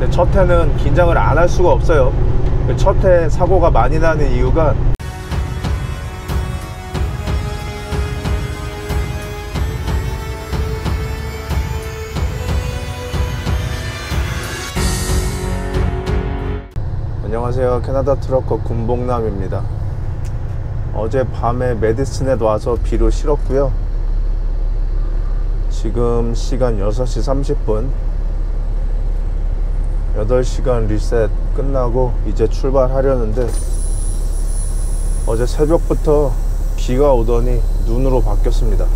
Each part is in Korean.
근데 첫 해는 긴장을 안 할 수가 없어요. 첫해 사고가 많이 나는 이유가 안녕하세요. 캐나다 트럭커 군복남입니다. 어제 밤에 메디슨에 와서 비로 실었고요. 지금 시간 6시 30분 8시간 리셋 끝나고 이제 출발하려는데 어제 새벽부터 비가 오더니 눈으로 바뀌었습니다.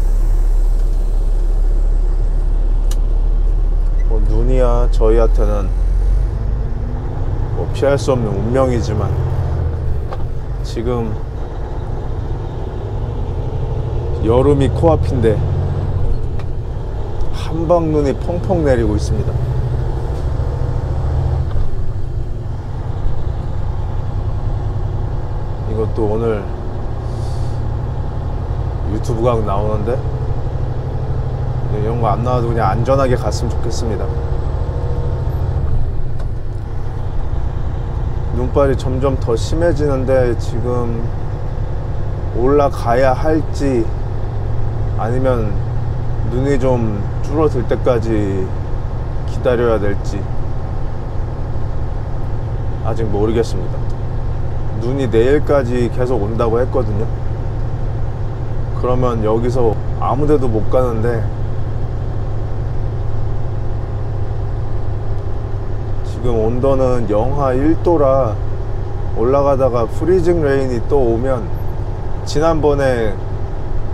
뭐 눈이야 저희한테는 뭐 피할 수 없는 운명이지만 지금 여름이 코앞인데 한방 눈이 펑펑 내리고 있습니다 이것도 오늘 유튜브 각 나오는데? 이런 거 안 나와도 그냥 안전하게 갔으면 좋겠습니다. 눈발이 점점 더 심해지는데 지금 올라가야 할지 아니면 눈이 좀 줄어들 때까지 기다려야 될지 아직 모르겠습니다 눈이 내일까지 계속 온다고 했거든요. 그러면 여기서 아무데도 못 가는데 지금 온도는 영하 1도라 올라가다가 freezing rain이 또 오면 지난번에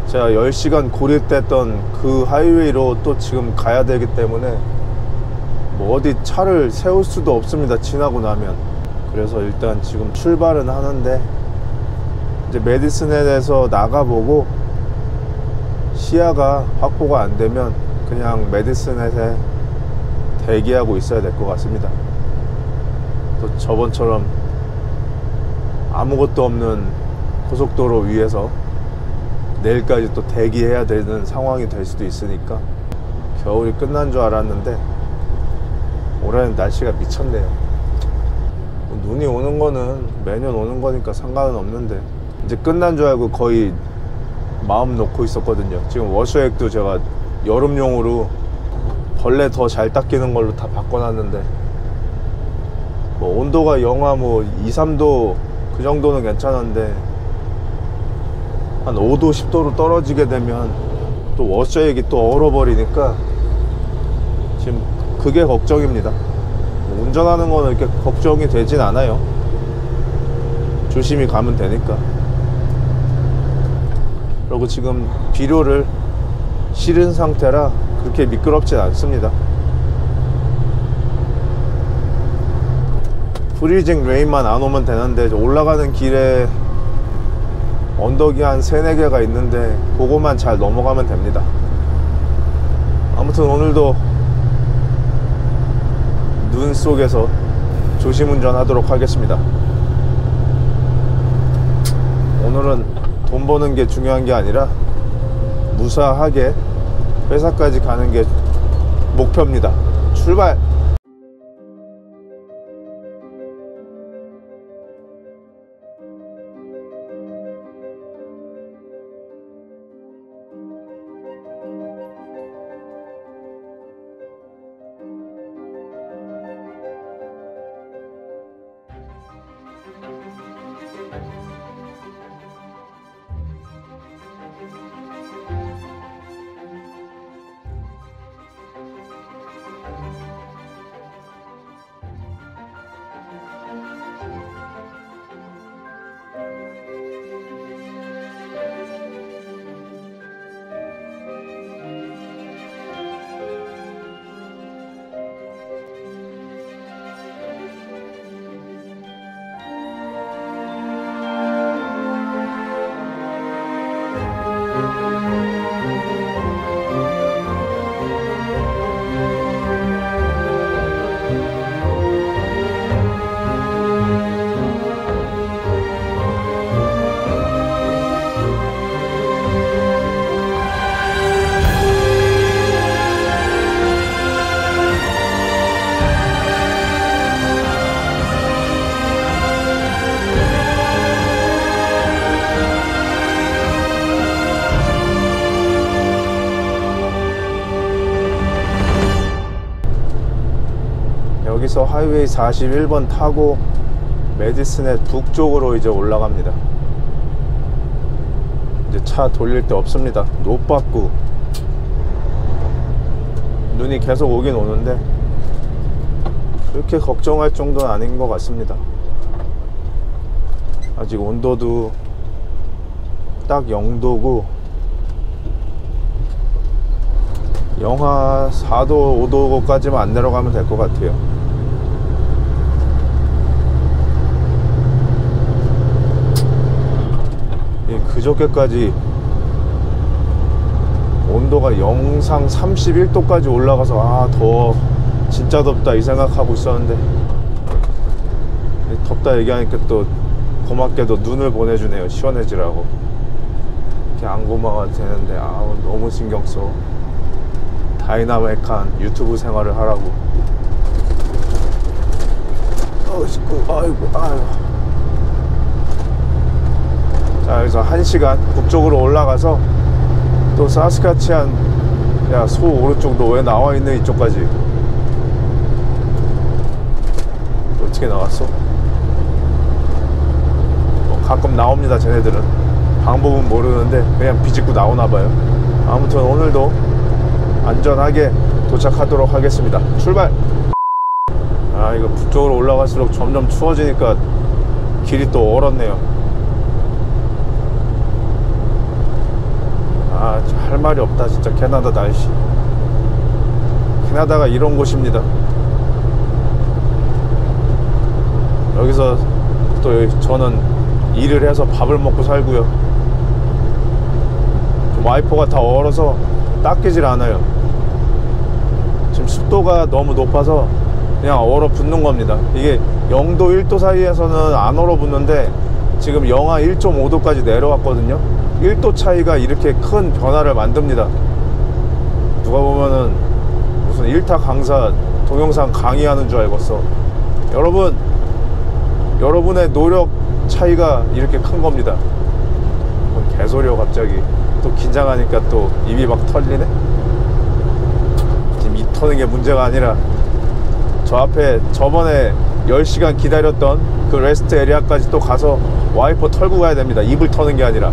제가 10시간 고립됐던 그 하이웨이로 또 지금 가야 되기 때문에 뭐 어디 차를 세울 수도 없습니다 지나고 나면 그래서 일단 지금 출발은 하는데 이제 메디슨햇에서 나가보고 시야가 확보가 안 되면 그냥 메디슨에 대기하고 있어야 될 것 같습니다. 또 저번처럼 아무것도 없는 고속도로 위에서 내일까지 또 대기해야 되는 상황이 될 수도 있으니까 겨울이 끝난 줄 알았는데 올해는 날씨가 미쳤네요 눈이 오는 거는 매년 오는 거니까 상관은 없는데 이제 끝난 줄 알고 거의 마음 놓고 있었거든요. 지금 워셔액도 제가 여름용으로 벌레 더 잘 닦이는 걸로 다 바꿔놨는데 뭐 온도가 영하 뭐 2, 3도 그 정도는 괜찮은데 한 5도 10도로 떨어지게 되면 또 워셔액이 또 얼어버리니까 지금 그게 걱정입니다 운전하는 거는 이렇게 걱정이 되진 않아요. 조심히 가면 되니까. 그리고 지금 비료를 실은 상태라 그렇게 미끄럽진 않습니다. freezing rain만 안 오면 되는데 올라가는 길에 언덕이 한 3, 4개가 있는데 그거만 잘 넘어가면 됩니다. 아무튼 오늘도 눈 속에서 조심 운전하도록 하겠습니다 오늘은 돈 버는 게 중요한 게 아니라 무사하게 회사까지 가는 게 목표입니다 출발! 하이웨이 41번 타고 메디슨의 북쪽으로 이제 올라갑니다. 이제 차 돌릴 데 없습니다. 노받고 눈이 계속 오긴 오는데 그렇게 걱정할 정도는 아닌 것 같습니다. 아직 온도도 딱 0도고 영하 4도, 5도까지만 안 내려가면 될 것 같아요. 그저께까지 온도가 영상 31도까지 올라가서 아 더워 진짜 덥다 이 생각하고 있었는데 이 덥다 얘기하니까 또 고맙게도 눈을 보내주네요. 시원해지라고. 이렇게 안 고마워도 되는데 아우 너무 신경 써. 다이나믹한 유튜브 생활을 하라고. 어이구 아이고 아유 자 여기서 1시간 북쪽으로 올라가서 또 사스카치안 야소 오른쪽 너 왜 나와 있는 이쪽까지. 어떻게 나왔어? 뭐 가끔 나옵니다 쟤네들은. 방법은 모르는데 그냥 비집고 나오나 봐요. 아무튼 오늘도 안전하게 도착하도록 하겠습니다. 출발! 아 이거 북쪽으로 올라갈수록 점점 추워지니까 길이 또 얼었네요 아 할 말이 없다. 진짜 캐나다 날씨. 캐나다가 이런 곳입니다. 여기서 또 저는 일을 해서 밥을 먹고 살고요. 좀 와이퍼가 다 얼어서 닦이질 않아요. 지금 습도가 너무 높아서 그냥 얼어붙는 겁니다. 이게 0도 1도 사이에서는 안 얼어붙는데 지금 영하 1.5도까지 내려왔거든요 1도 차이가 이렇게 큰 변화를 만듭니다. 누가 보면은 무슨 일타 강사 동영상 강의하는 줄 알겠어. 여러분 여러분의 노력 차이가 이렇게 큰 겁니다. 뭔 개소리야 갑자기. 또 긴장하니까 또 입이 막 털리네. 지금 입 터는 게 문제가 아니라 저 앞에 저번에 10시간 기다렸던 그 rest area까지 또 가서 와이퍼 털고 가야 됩니다. 입을 터는 게 아니라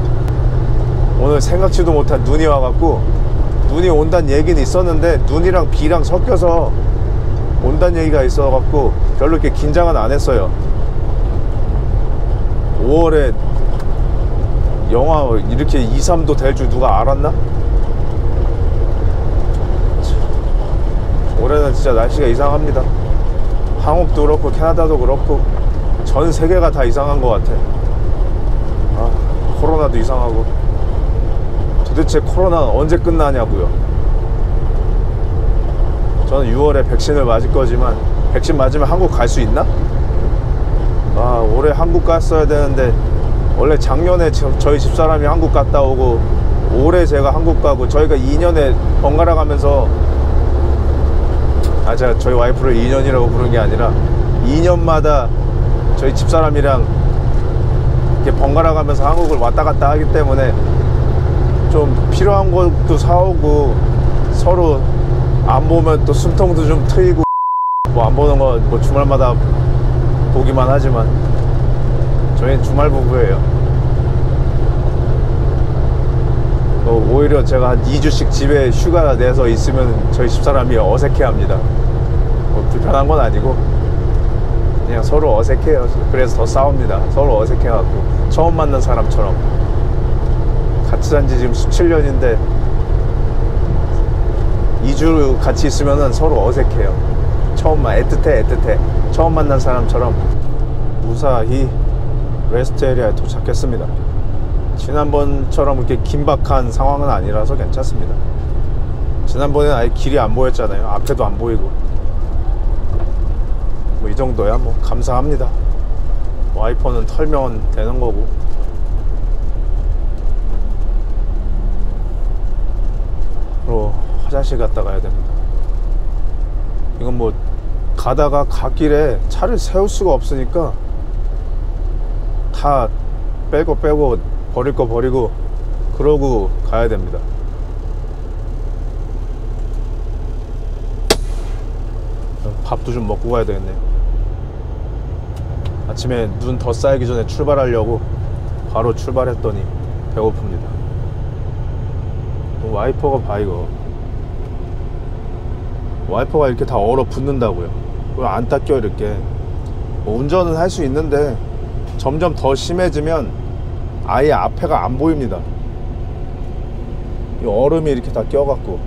오늘 생각지도 못한 눈이 와갖고 눈이 온다는 얘기는 있었는데 눈이랑 비랑 섞여서 온다는 얘기가 있어갖고 별로 이렇게 긴장은 안 했어요 5월에 영하 이렇게 2, 3도 될 줄 누가 알았나? 올해는 진짜 날씨가 이상합니다. 한국도 그렇고 캐나다도 그렇고 전 세계가 다 이상한 것 같아. 아, 코로나도 이상하고 도대체 코로나는 언제 끝나냐고요. 저는 6월에 백신을 맞을 거지만 백신 맞으면 한국 갈 수 있나? 아 올해 한국 갔어야 되는데 원래 작년에 저, 저희 집사람이 한국 갔다 오고 올해 제가 한국 가고 저희가 2년에 번갈아 가면서 아 제가 저희 와이프를 2년이라고 부른 게 아니라 2년마다 저희 집사람이랑 이렇게 번갈아 가면서 한국을 왔다 갔다 하기 때문에 좀 필요한 것도 사오고 서로 안 보면 또 숨통도 좀 트이고 뭐 안 보는 거 뭐 주말마다 보기만 하지만 저희는 주말 부부예요. 어, 오히려 제가 한 2주씩 집에 휴가 내서 있으면 저희 집사람이 어색해합니다. 뭐 불편한 건 아니고 그냥 서로 어색해요. 그래서 더 싸웁니다. 서로 어색해갖고 처음 만난 사람처럼 같이 산 지 지금 17년인데 2주 같이 있으면 서로 어색해요. 처음 만 애틋해 애틋해 처음 만난 사람처럼 무사히 rest area에 도착했습니다. 지난번처럼 이렇게 긴박한 상황은 아니라서 괜찮습니다. 지난번에는 아예 길이 안 보였잖아요. 앞에도 안 보이고. 뭐 이 정도야 뭐 감사합니다. 와이퍼는 털면 되는 거고. 그리고 화장실 갔다 가야 됩니다. 이건 뭐 가다가 갓길에 차를 세울 수가 없으니까 다 빼고 빼고 버릴 거 버리고 그러고 가야 됩니다. 밥도 좀 먹고 가야 되겠네요. 아침에 눈 더 쌓이기 전에 출발하려고 바로 출발했더니 배고픕니다. 와이퍼가 봐 이거. 와이퍼가 이렇게 다 얼어 붙는다고요. 왜안 닦여 이렇게. 뭐 운전은 할 수 있는데 점점 더 심해지면 아예 앞에가 안 보입니다. 이 얼음이 이렇게 다 껴갖고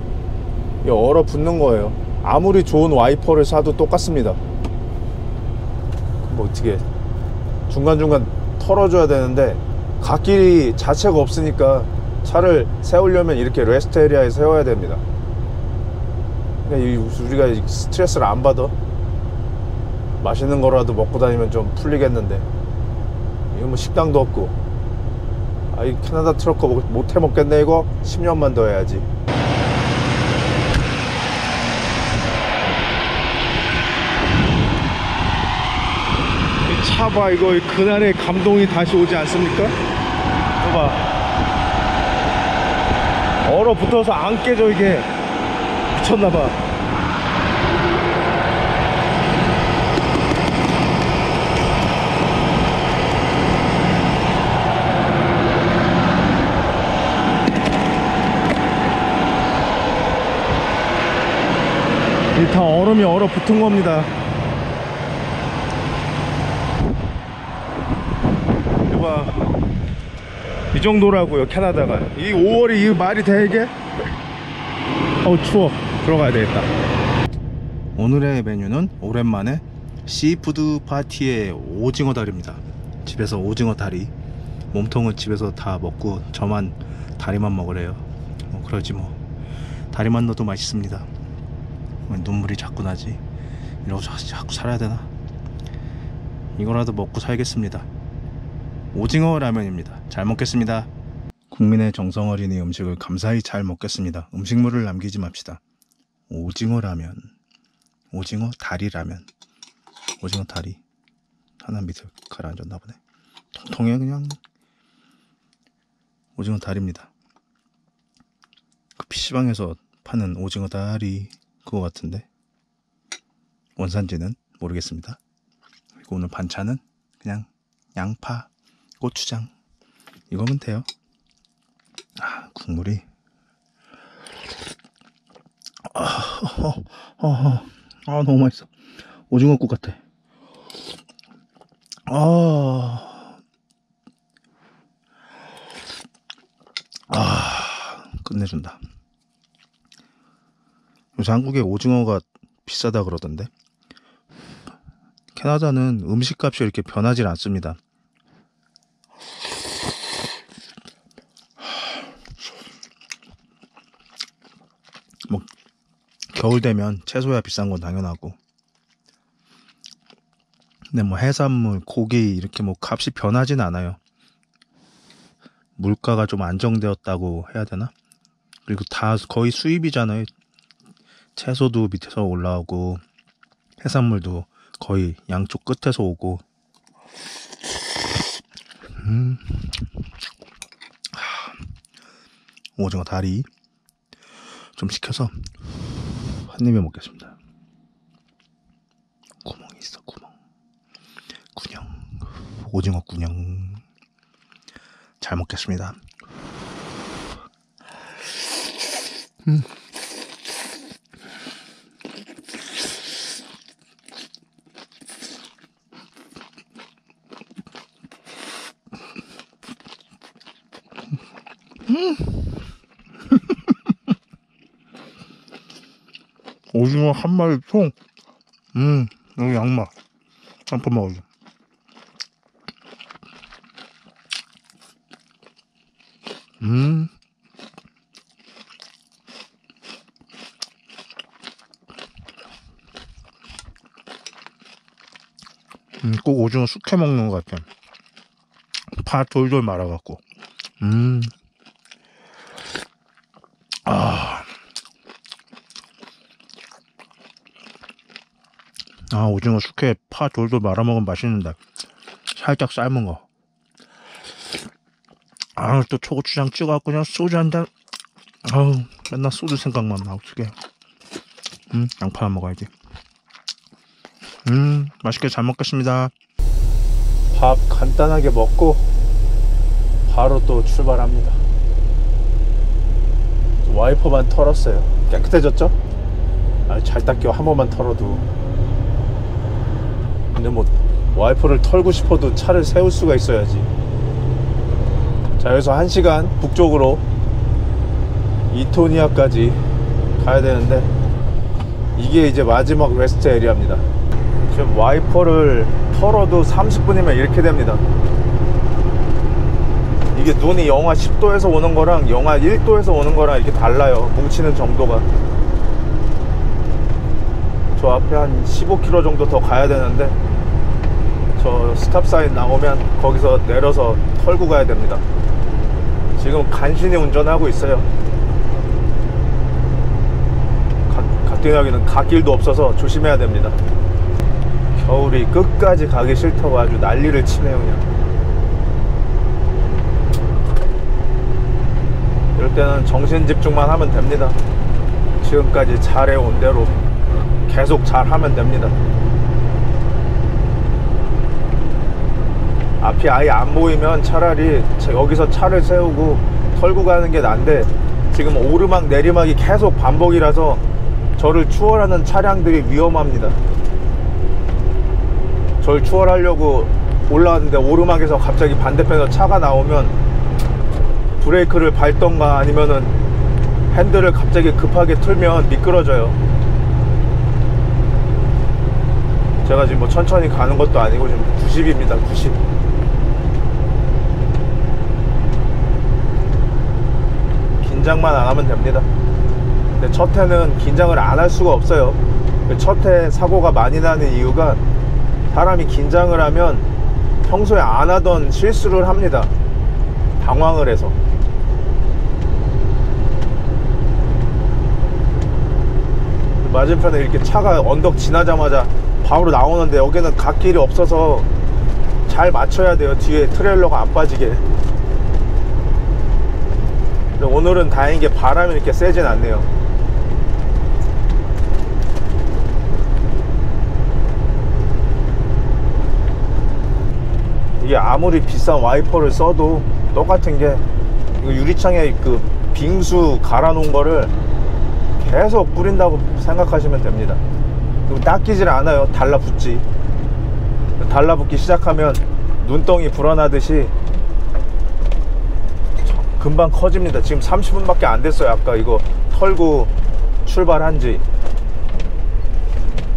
이 얼어 붙는 거예요. 아무리 좋은 와이퍼를 사도 똑같습니다. 뭐 어떻게 중간중간 털어줘야 되는데 갓길이 자체가 없으니까 차를 세우려면 이렇게 rest area에 세워야 됩니다. 그러니까 우리가 스트레스를 안 받아. 맛있는 거라도 먹고 다니면 좀 풀리겠는데. 이거 뭐 식당도 없고. 아이 캐나다 trucker 못해 먹겠네 이거? 10년만 더 해야지. 차봐 이거 그날의 감동이 다시 오지 않습니까? 봐봐. 얼어붙어서 안 깨져 이게 미쳤나봐. 다 얼음이 얼어붙은 겁니다. 이봐. 이 정도라고요 캐나다가. 이 5월이 이 말이 되게 어우 추워 들어가야 되겠다. 오늘의 메뉴는 오랜만에 seafood 파티의 오징어 다리입니다. 집에서 오징어 다리 몸통은 집에서 다 먹고 저만 다리만 먹으래요. 뭐 그러지 뭐. 다리만 넣어도 맛있습니다. 눈물이 자꾸 나지? 이러고 자꾸 살아야 되나? 이거라도 먹고 살겠습니다. 오징어 라면입니다. 잘 먹겠습니다 국민의 정성 어린 이 음식을 감사히 잘 먹겠습니다. 음식물을 남기지 맙시다. 오징어 라면 오징어 다리 라면. 오징어 다리. 하나 밑에 가라앉았나 보네. 통통해 그냥. 오징어 다리입니다. 그 PC방에서 파는 오징어 다리 그거 같은데? 원산지는 모르겠습니다. 그리고 오늘 반찬은 그냥 양파 고추장. 이거면 돼요. 아 국물이? 아, 어, 어, 어, 아 너무 맛있어. 오징어국 같아. 아, 아 끝내준다. 요새 한국에 오징어가 비싸다 그러던데? 캐나다는 음식값이 이렇게 변하지 않습니다 겨울 되면 채소야 비싼 건 당연하고 근데 뭐 해산물, 고기 이렇게 뭐 값이 변하진 않아요. 물가가 좀 안정되었다고 해야 되나? 그리고 다 거의 수입이잖아요. 채소도 밑에서 올라오고 해산물도 거의 양쪽 끝에서 오고 음. 오징어 다리 좀 시켜서 한 입에 먹겠습니다. 구멍이 있어 구멍 군형 오징어 군형 잘 먹겠습니다. 음. 오징어 한 마리 통. 음, 여기 양마. 한번 먹어줘. 음. 음, 꼭 오징어 숙해 먹는 것 같아. 파 돌돌 말아갖고. 음. 아, 오징어 숙회 파 돌돌 말아먹으면 맛있는데. 살짝 삶은 거. 아, 또 초고추장 찍어갖고 그냥 소주 한 잔. 아우, 맨날 소주 생각만 나, 어떡해. 음, 양파 한 먹어야지. 음, 맛있게 잘 먹겠습니다. 밥 간단하게 먹고 바로 또 출발합니다. 와이퍼만 털었어요. 깨끗해졌죠? 아, 잘 닦여 한 번만 털어도. 근데 뭐 와이퍼를 털고 싶어도 차를 세울 수가 있어야지. 자 여기서 1시간 북쪽으로 이토니아까지 가야 되는데 이게 이제 마지막 rest area입니다. 지금 와이퍼를 털어도 30분이면 이렇게 됩니다. 이게 눈이 영하 10도에서 오는 거랑 영하 1도에서 오는 거랑 이렇게 달라요. 뭉치는 정도가. 저 앞에 한 15km 정도 더 가야 되는데 저 스탑 사인 나오면 거기서 내려서 털고 가야 됩니다. 지금 간신히 운전하고 있어요. 갓디나기는 갓길도 없어서 조심해야 됩니다. 겨울이 끝까지 가기 싫다고 아주 난리를 치네요 그냥 이럴 때는 정신 집중만 하면 됩니다 지금까지 잘해온 대로 계속 잘하면 됩니다 앞이 아예 안 보이면 차라리 여기서 차를 세우고 털고 가는 게 난데 지금 오르막 내리막이 계속 반복이라서 저를 추월하는 차량들이 위험합니다 저를 추월하려고 올라왔는데 오르막에서 갑자기 반대편에서 차가 나오면 브레이크를 밟던가 아니면은 핸들을 갑자기 급하게 틀면 미끄러져요. 제가 지금 뭐 천천히 가는 것도 아니고 지금 90입니다. 90. 긴장만 안 하면 됩니다. 근데 첫 해는 긴장을 안 할 수가 없어요. 첫 해 사고가 많이 나는 이유가 사람이 긴장을 하면 평소에 안 하던 실수를 합니다. 당황을 해서. 맞은편에 이렇게 차가 언덕 지나자마자 바로 나오는데 여기는 갓길이 없어서 잘 맞춰야 돼요. 뒤에 트레일러가 안 빠지게. 오늘은 다행인 게 바람이 이렇게 세진 않네요. 이게 아무리 비싼 와이퍼를 써도 똑같은 게 유리창에 그 빙수 갈아 놓은 거를 계속 뿌린다고 생각하시면 됩니다. 그리고 닦이질 않아요. 달라붙지. 달라붙기 시작하면 눈덩이 불어나듯이 금방 커집니다. 지금 30분밖에 안 됐어요. 아까 이거 털고 출발한 지요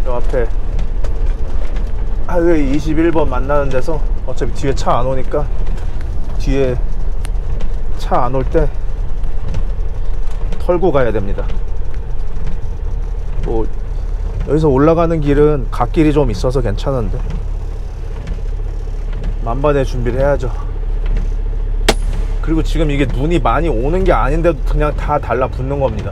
앞에 하이웨이 21번 만나는 데서 어차피 뒤에 차 안 오니까 뒤에 차 안 올 때 털고 가야 됩니다. 뭐 여기서 올라가는 길은 갓길이 좀 있어서 괜찮은데 만반의 준비를 해야죠 그리고 지금 이게 눈이 많이 오는 게 아닌데도 그냥 다 달라붙는 겁니다.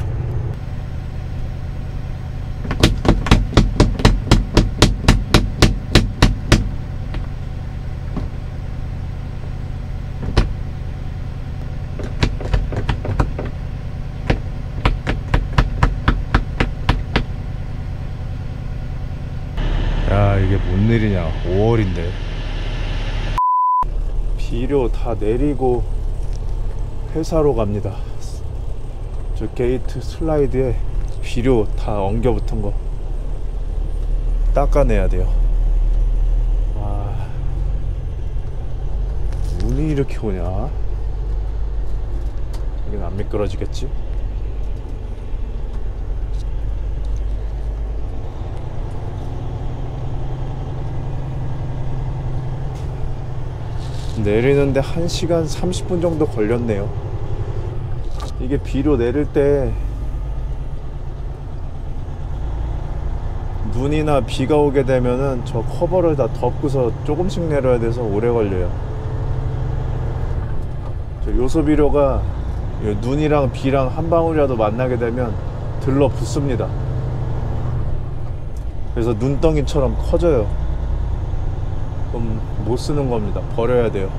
야 이게 뭔 일이냐. 5월인데. 비료 다 내리고 회사로 갑니다. 저 게이트 슬라이드에 비료 다 엉겨 붙은 거 닦아내야 돼요. 와 눈이 이렇게 오냐? 여긴 안 미끄러지겠지? 내리는데 1시간 30분 정도 걸렸네요. 이게 비료 내릴 때 눈이나 비가 오게 되면은 저 커버를 다 덮고서 조금씩 내려야 돼서 오래 걸려요. 저 요소 비료가 눈이랑 비랑 한 방울이라도 만나게 되면 들러 붙습니다. 그래서 눈덩이처럼 커져요 그럼 못 쓰는 겁니다. 버려야 돼요.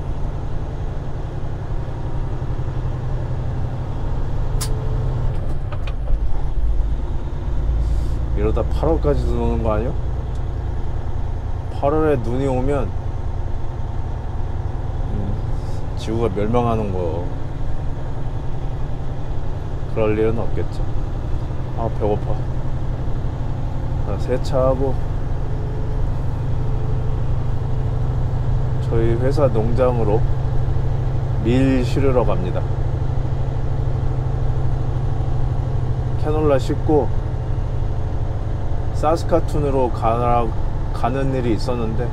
이러다 8월까지도 노는 거 아니요? 8월에 눈이 오면 음, 지구가 멸망하는 거 그럴 일은 없겠죠. 아 배고파. 아, 세차하고 저희 회사 농장으로 밀 실으러 갑니다. 캐놀라 싣고 사스카툰으로 가, 가는 일이 있었는데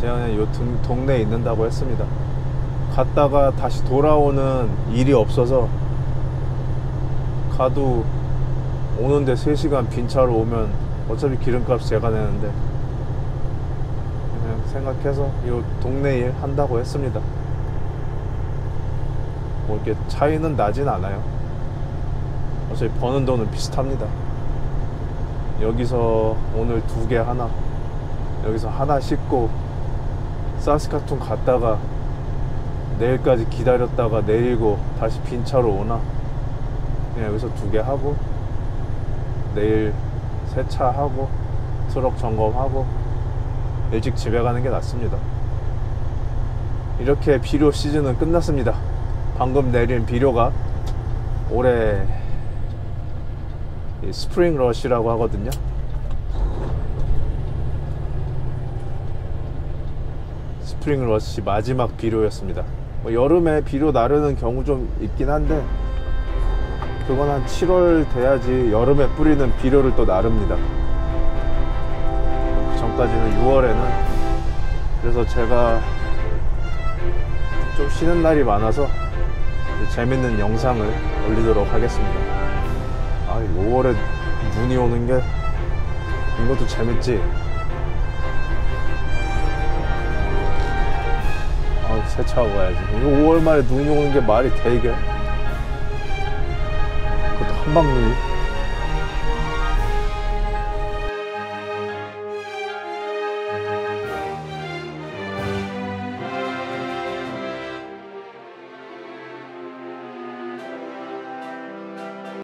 제가 그냥 요 동- 동네에 있는다고 했습니다. 갔다가 다시 돌아오는 일이 없어서 가도 오는데 3시간 빈차로 오면 어차피 기름값 제가 내는데 생각해서 요 동네 일 한다고 했습니다. 뭐 이렇게 차이는 나진 않아요. 어차피 버는 돈은 비슷합니다. 여기서 오늘 두 개 하나, 여기서 하나 씻고 사스카툰 갔다가 내일까지 기다렸다가 내리고 다시 빈 차로 오나 그냥 여기서 두 개 하고 내일 세차 하고 트럭 점검하고 일찍 집에 가는 게 낫습니다. 이렇게 비료 시즌은 끝났습니다. 방금 내린 비료가 올해 이 spring rush라고 하거든요. 스프링 러시 마지막 비료였습니다. 뭐 여름에 비료 나르는 경우 좀 있긴 한데 그건 한 7월 돼야지 여름에 뿌리는 비료를 또 나릅니다. 그 전까지는 6월에는 그래서 제가 좀 쉬는 날이 많아서 재밌는 영상을 올리도록 하겠습니다. 아, 5월에 눈이 오는 게 이것도 재밌지. 아, 세차하고 가야지. 이거 5월 말에 눈이 오는 게 말이 되게. 그것도 한방 눈이.